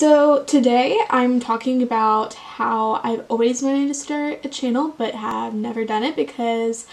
So today I'm talking about how I've always wanted to start a channel but have never done it because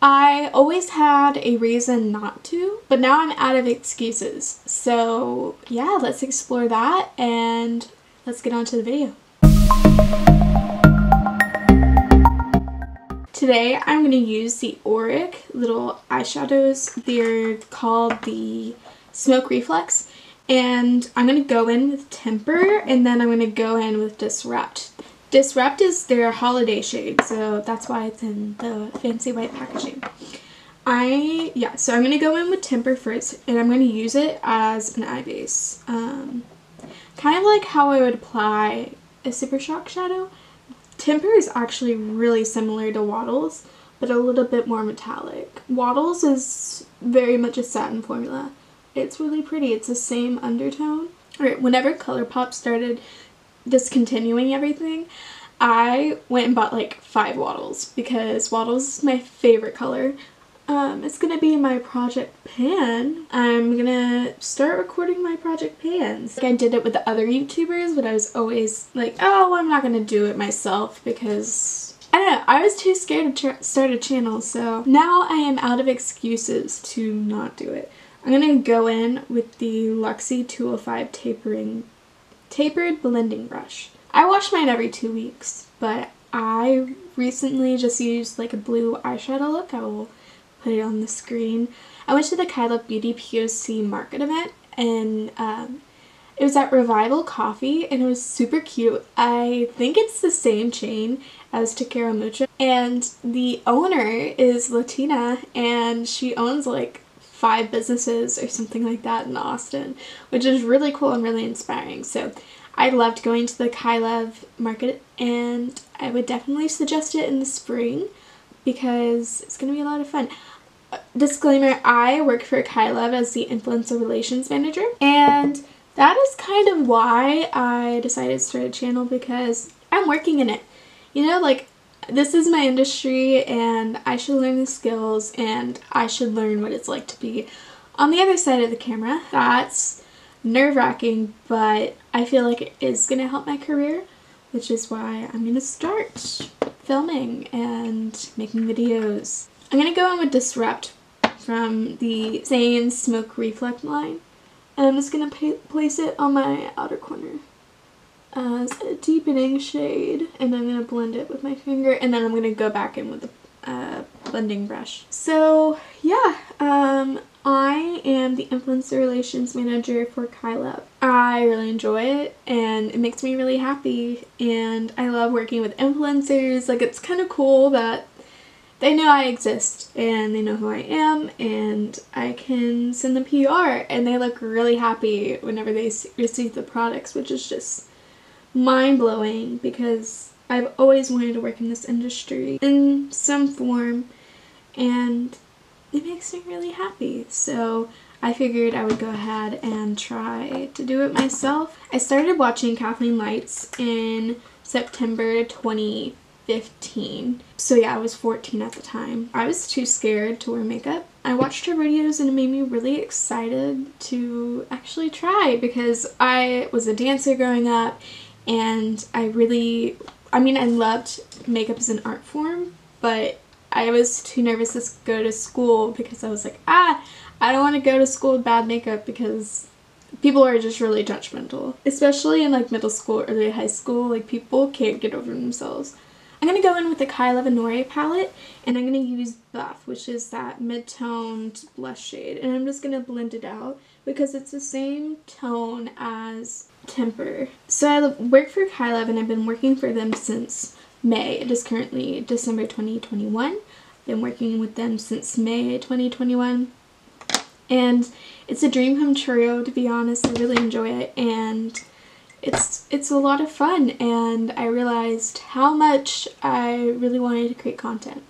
I always had a reason not to, but now I'm out of excuses. So yeah, let's explore that and let's get on to the video. Today I'm going to use the Auric little eyeshadows. They're called the Smoke Reflects and I'm going to go in with Temper and then I'm going to go in with Disrupt. Disrupt is their holiday shade, so that's why it's in the fancy white packaging. I, yeah, so I'm going to go in with Temper first, and I'm going to use it as an eye base. Um, kind of like how I would apply a Super Shock shadow. Temper is actually really similar to Waddles, but a little bit more metallic. Waddles is very much a satin formula. It's really pretty. It's the same undertone. Whenever ColourPop started discontinuing everything, I went and bought like five Waddles because Waddles is my favorite color. Um, it's gonna be my project pan. I'm gonna start recording my project pans. Like I did it with the other YouTubers, but I was always like, oh, I'm not gonna do it myself because I don't know, I was too scared to start a channel, so now I am out of excuses to not do it. I'm gonna go in with the Luxie 205 tapering tapered blending brush. I wash mine every two weeks, but I recently just used like a blue eyeshadow look. I will put it on the screen. I went to the Kailav Beauty POC market event and um, it was at Revival Coffee and it was super cute. I think it's the same chain as Quiero Mucho and the owner is Latina and she owns like five businesses or something like that in Austin, which is really cool and really inspiring. So I loved going to the Kailav market and I would definitely suggest it in the spring because it's going to be a lot of fun. Disclaimer, I work for Kailav as the influencer relations manager and that is kind of why I decided to start a channel because I'm working in it. You know, like this is my industry and I should learn the skills and I should learn what it's like to be on the other side of the camera. That's nerve-wracking, but I feel like it is going to help my career, which is why I'm going to start filming and making videos. I'm going to go in with Disrupt from the Sane Smoke Reflect line, and I'm just going to place it on my outer corner as a deepening shade and I'm going to blend it with my finger and then I'm going to go back in with a uh, blending brush. So yeah, um, I am the influencer relations manager for Kailav. I really enjoy it and it makes me really happy and I love working with influencers. Like it's kind of cool that they know I exist and they know who I am and I can send them PR and they look really happy whenever they receive the products which is just mind-blowing because I've always wanted to work in this industry in some form and it makes me really happy. So I figured I would go ahead and try to do it myself. I started watching Kathleen Lights in September 2015. So yeah, I was 14 at the time. I was too scared to wear makeup. I watched her videos and it made me really excited to actually try because I was a dancer growing up and I really, I mean, I loved makeup as an art form, but I was too nervous to go to school because I was like, ah, I don't want to go to school with bad makeup because people are just really judgmental. Especially in like middle school, early high school, like people can't get over themselves. I'm going to go in with the Kailav Honoré palette and I'm going to use Buff, which is that mid-toned blush shade. And I'm just going to blend it out because it's the same tone as Temper. So I work for Kailav and I've been working for them since May. It is currently December 2021. I've Been working with them since May 2021. And it's a dream come true, to be honest. I really enjoy it. And it's it's a lot of fun and I realized how much I really wanted to create content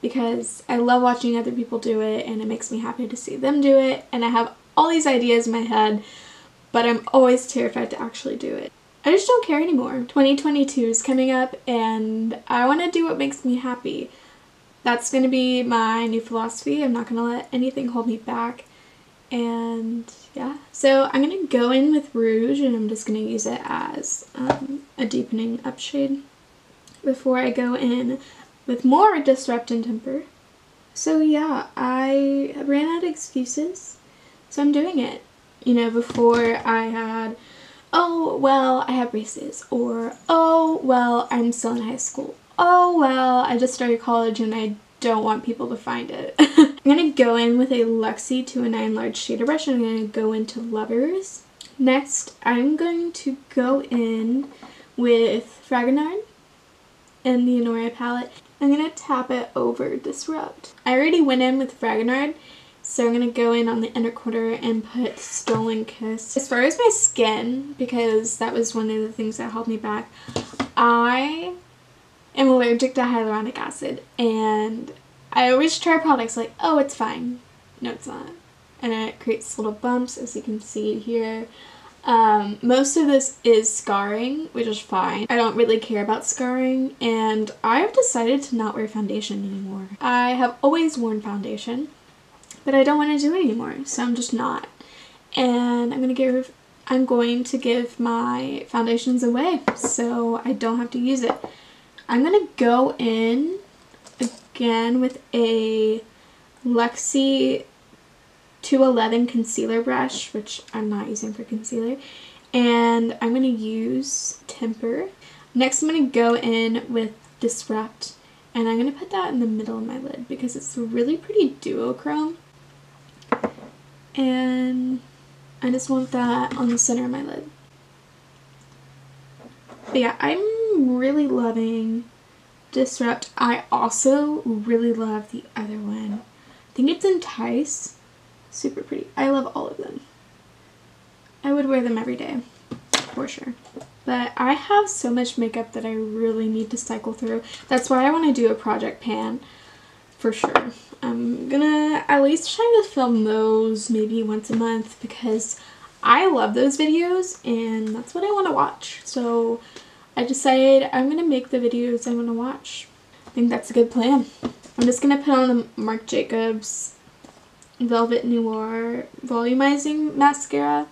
because I love watching other people do it and it makes me happy to see them do it and I have all these ideas in my head but I'm always terrified to actually do it. I just don't care anymore. 2022 is coming up and I want to do what makes me happy. That's going to be my new philosophy. I'm not going to let anything hold me back And yeah, so I'm going to go in with Rouge and I'm just going to use it as um, a deepening up shade before I go in with more Disrupt and Temper. So yeah, I ran out of excuses, so I'm doing it. You know, before I had, oh, well, I have braces, or oh, well, I'm still in high school. Oh, well, I just started college and I don't want people to find it. I'm to go in with a Luxie 209 large shader brush and I'm to go into Lovers. Next, I'm going to go in with Fragonard and the Honoré palette. I'm to tap it over Disrupt. I already went in with Fragonard, so I'm going to go in on the inner quarter and put Stolen Kiss. As far as my skin, because that was one of the things that held me back, I am allergic to hyaluronic acid and I always try products like, oh, it's fine. No, it's not. And it creates little bumps, as you can see here. Um, most of this is scarring, which is fine. I don't really care about scarring, and I've decided to not wear foundation anymore. I have always worn foundation, but I don't want to do it anymore, so I'm just not. And I'm gonna give I'm going to give my foundations away, so I don't have to use it. I'm gonna go in again with a Luxie 211 concealer brush, which I'm not using for concealer. And I'm going to use Temper. Next I'm going to go in with Disrupt. And I'm going to put that in the middle of my lid because it's a really pretty duochrome. And I just want that on the center of my lid. But yeah, I'm really loving Disrupt. I also really love the other one. I think it's Entice. Super pretty. I love all of them. I would wear them every day, for sure. But I have so much makeup that I really need to cycle through. That's why I want to do a project pan, for sure. I'm gonna at least try to film those maybe once a month because I love those videos and that's what I want to watch. So I decided I'm gonna make the videos I want to watch. I think that's a good plan. I'm just gonna put on the Marc Jacobs Velvet Noir Volumizing Mascara.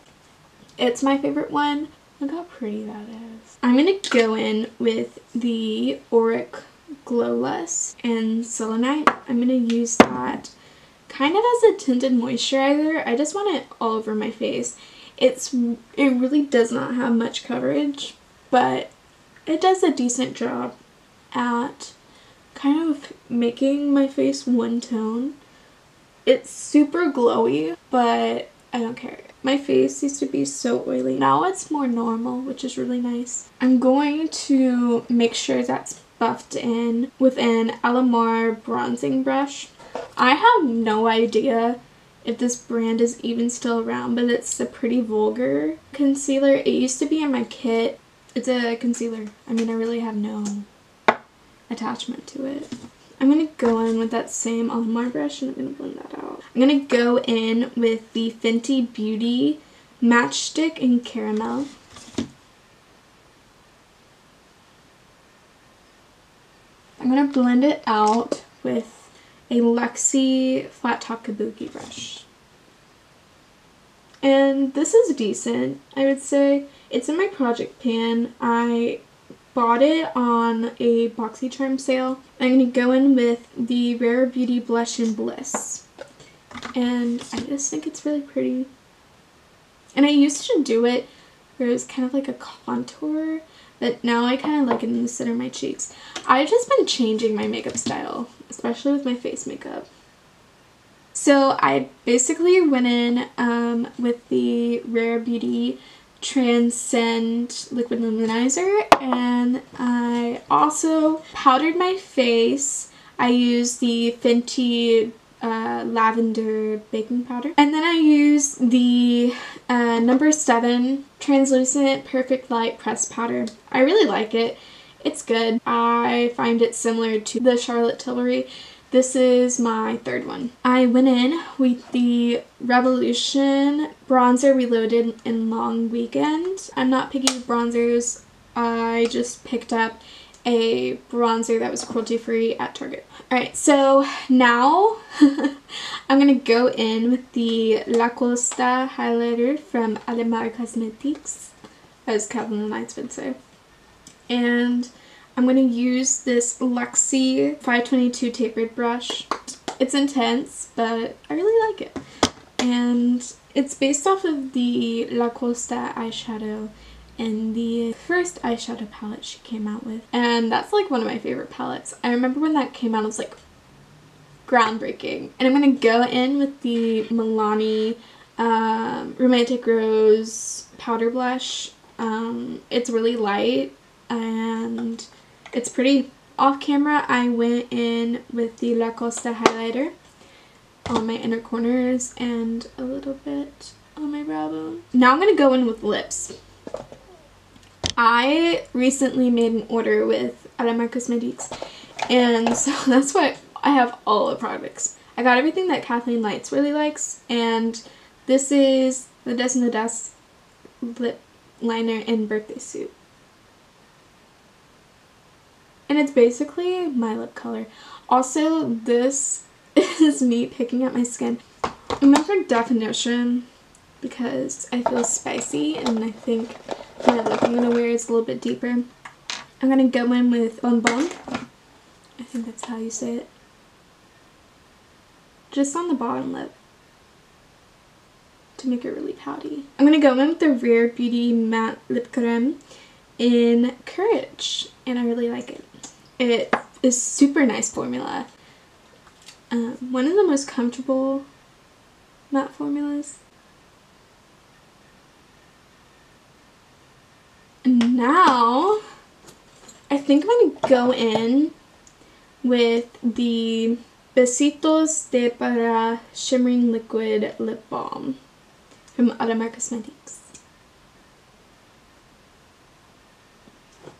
It's my favorite one. Look how pretty that is. I'm to go in with the Auric Glow Lust and Selenite. I'm going to use that kind of as a tinted moisturizer. I just want it all over my face. It's It really does not have much coverage, but it does a decent job at kind of making my face one tone it's super glowy, but I don't care. My face used to be so oily. Now it's more normal, which is really nice. I'm going to make sure that's buffed in with an Alamar bronzing brush. I have no idea if this brand is even still around, but it's a Pretty Vulgar concealer. It used to be in my kit. It's a concealer. I mean, I really have no attachment to it. I'm going to go in with that same Alamar brush and I'm going to blend that out. I'm going to go in with the Fenty Beauty Match Stix in Caramel. Going to blend it out with a Luxie Flat Top Kabuki brush. And this is decent, I would say. It's in my project pan. I bought it on a BoxyCharm sale. I'm going to go in with the Rare Beauty Blush and Bliss. And I just think it's really pretty. And I used to do it where it was kind of like a contour, but now I kind of like it in the center of my cheeks. I've just been changing my makeup style, especially with my face makeup. So I basically went in um, with the Rare Beauty Transcend Liquid Luminizer and I also powdered my face. I used the Fenty uh, lavender baking powder. And then I use the uh, number 7 translucent perfect light pressed powder. I really like it. It's good. I find it similar to the Charlotte Tilbury this is my third one. I went in with the Revolution Bronzer Reloaded in Long Weekend. I'm not picky with bronzers. I just picked up a bronzer that was cruelty free at Target. Alright, so now I'm going to go in with the La Costa highlighter from Alamar Cosmetics, as Calvin Klein would say. And I'm going to use this Luxie 522 tapered brush. It's intense, but I really like it. And it's based off of the La Costa eyeshadow and the first eyeshadow palette she came out with. And that's like one of my favorite palettes. I remember when that came out, it was like groundbreaking. And I'm going to go in with the Milani um, Romantic Rose powder blush. Um, it's really light and it's pretty. Off camera, I went in with the La Costa highlighter on my inner corners and a little bit on my brow bone. Now I'm going to go in with lips. I recently made an order with Alamar Cosmetics and so that's why I have all the products. I got everything that Kathleen Lights really likes and this is the in the Dust lip liner in birthday suit. And it's basically my lip color. Also, this is me picking at my skin. I'm going for definition because I feel spicy and I think my I'm going to wear is a little bit deeper. I'm going to go in with Bombón. I think that's how you say it. Just on the bottom lip to make it really pouty. I'm going to go in with the Rare Beauty Matte Lip Creme in Courage and I really like it. It is super nice formula. Um, one of the most comfortable matte formulas. Now, I think I'm going to go in with the Besitos de Perla Shimmering Liquid Lip Balm from Alamar Cosmetics.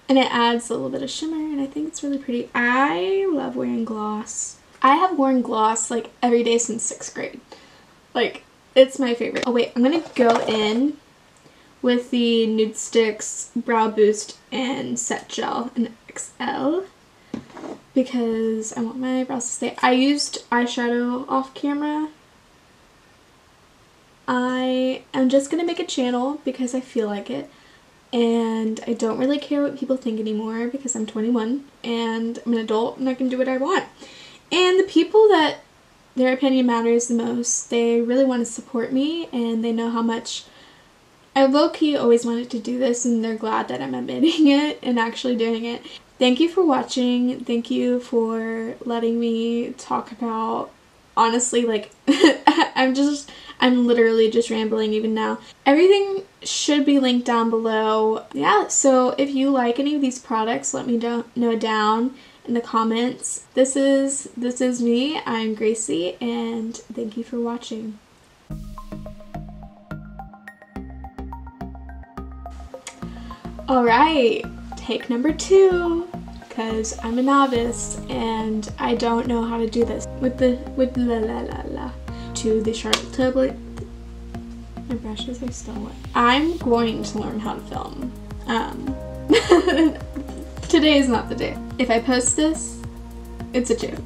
And it adds a little bit of shimmer and I think it's really pretty. I love wearing gloss. I have worn gloss like every day since 6th grade. Like, it's my favorite. Oh wait, I'm to go in with the Nudestix Brow Boost and Set Gel in XL because I want my brows to stay. I used eyeshadow off camera. I am just going to make a channel because I feel like it and I don't really care what people think anymore because I'm 21 and I'm an adult and I can do what I want. And the people that their opinion matters the most, they really want to support me and they know how much I low-key always wanted to do this and they're glad that I'm admitting it and actually doing it. Thank you for watching. Thank you for letting me talk about honestly like I'm just I'm literally just rambling even now. Everything should be linked down below. Yeah, so if you like any of these products, let me know down in the comments. This is this is me. I'm Gracie and thank you for watching. Alright, take number two because I'm a novice and I don't know how to do this with the with la la la la to the Charlotte Tilbury my brushes are still wet. I'm going to learn how to film. Um, today is not the day. If I post this, it's a joke.